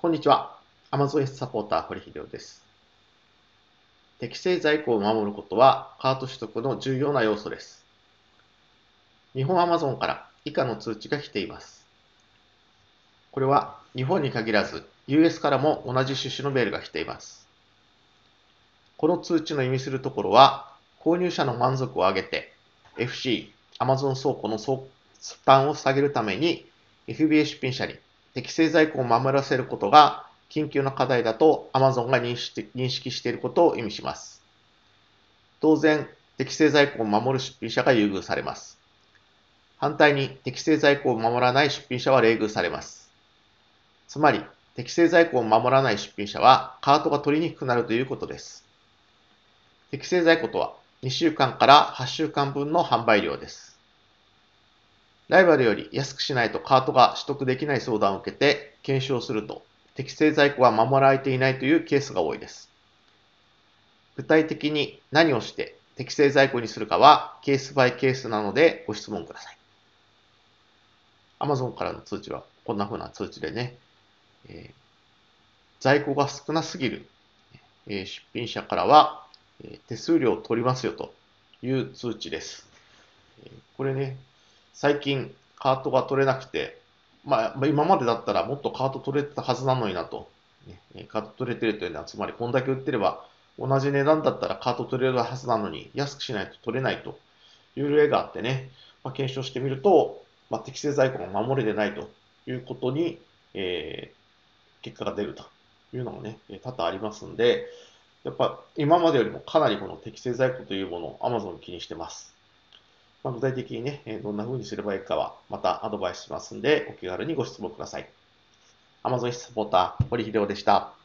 こんにちは。Amazon S サポーター、堀秀夫です。適正在庫を守ることは、カート取得の重要な要素です。日本 Amazon から以下の通知が来ています。これは日本に限らず、US からも同じ趣旨のメールが来ています。この通知の意味するところは、購入者の満足を上げて、FC、Amazon 倉庫の負担を下げるために、FBA 出品者に適正在庫を守らせることが緊急の課題だと Amazon が認識していることを意味します。当然、適正在庫を守る出品者が優遇されます。反対に適正在庫を守らない出品者は冷遇されます。つまり、適正在庫を守らない出品者はカートが取りにくくなるということです。適正在庫とは2週間から8週間分の販売量です。ライバルより安くしないとカートが取得できない相談を受けて検証すると、適正在庫が守られていないというケースが多いです。具体的に何をして適正在庫にするかはケースバイケースなのでご質問ください。Amazon からの通知はこんな風な通知でね、えー、在庫が少なすぎる、えー、出品者からは、えー、手数料を取りますよという通知です。えこれね、最近カートが取れなくて、まあ、今までだったらもっとカート取れてたはずなのになと。ね、カート取れてるというのは、つまりこんだけ売ってれば、同じ値段だったらカート取れるはずなのに、安くしないと取れないという例があってね、まあ、検証してみると、まあ、適正在庫が守れてないということに、えー、結果が出るというのもね、多々ありますんで、やっぱ今までよりもかなりこの適正在庫というものを Amazon 気にしてます。まあ、具体的にね、どんな風にすればいいかは、またアドバイスしますんで、お気軽にご質問ください。Amazon サポーター、堀秀夫でした。